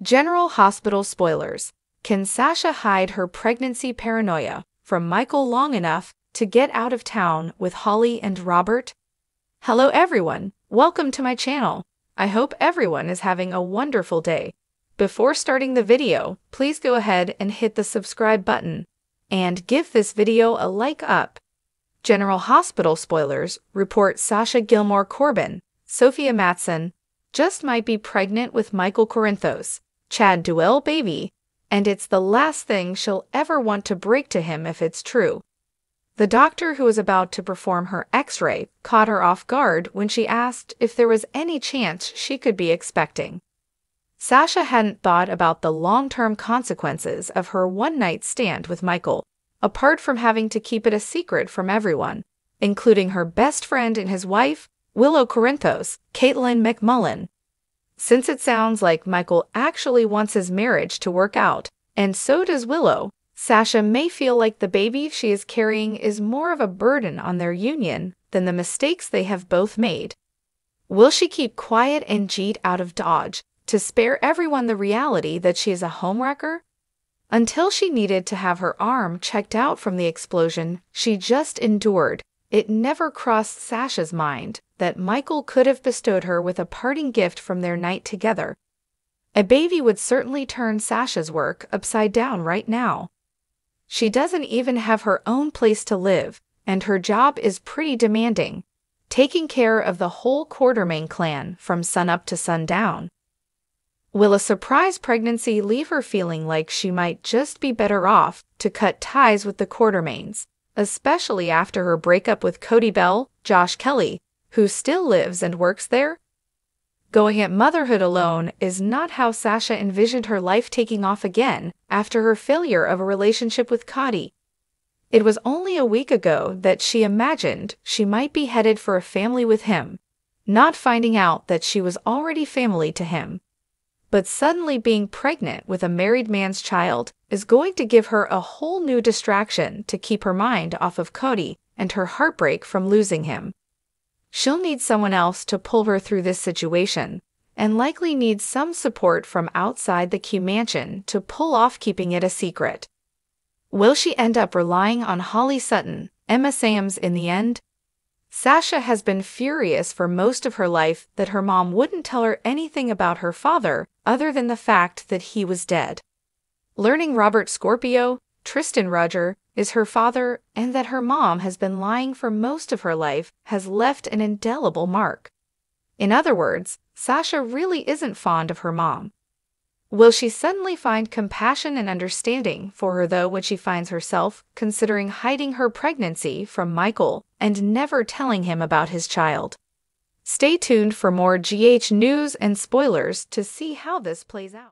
General Hospital spoilers. Can Sasha hide her pregnancy paranoia from Michael long enough to get out of town with Holly and Robert? Hello everyone, welcome to my channel. I hope everyone is having a wonderful day. Before starting the video, please go ahead and hit the subscribe button and give this video a like up. General Hospital spoilers report Sasha Gilmore Corbin, Sofia Mattsson, just might be pregnant with Michael Corinthos, Chad Duell baby, and it's the last thing she'll ever want to break to him if it's true. The doctor who was about to perform her x ray caught her off guard when she asked if there was any chance she could be expecting. Sasha hadn't thought about the long term consequences of her one night stand with Michael, apart from having to keep it a secret from everyone, including her best friend and his wife, Willow Corinthos, Katelyn MacMullen, since it sounds like Michael actually wants his marriage to work out, and so does Willow, Sasha may feel like the baby she is carrying is more of a burden on their union than the mistakes they have both made. Will she keep quiet and Jeet out of Dodge to spare everyone the reality that she is a homewrecker? Until she needed to have her arm checked out from the explosion she just endured, it never crossed Sasha's mind that Michael could have bestowed her with a parting gift from their night together. A baby would certainly turn Sasha's work upside down right now. She doesn't even have her own place to live, and her job is pretty demanding, taking care of the whole Quartermaine clan from sunup to sundown. Will a surprise pregnancy leave her feeling like she might just be better off to cut ties with the Quartermaines? Especially after her breakup with Cody Bell, Josh Kelly, who still lives and works there? Going at motherhood alone is not how Sasha envisioned her life taking off again after her failure of a relationship with Cody. It was only a week ago that she imagined she might be headed for a family with him, not finding out that she was already family to him. But suddenly being pregnant with a married man's child is going to give her a whole new distraction to keep her mind off of Cody and her heartbreak from losing him. She'll need someone else to pull her through this situation, and likely need some support from outside the Q mansion to pull off keeping it a secret. Will she end up relying on Holly Sutton, Emma Samms in the end? Sasha has been furious for most of her life that her mom wouldn't tell her anything about her father other than the fact that he was dead. Learning Robert Scorpio, Tristan Roger, is her father and that her mom has been lying for most of her life has left an indelible mark. In other words, Sasha really isn't fond of her mom. Will she suddenly find compassion and understanding for her, though, when she finds herself considering hiding her pregnancy from Michael and never telling him about his child? Stay tuned for more GH news and spoilers to see how this plays out.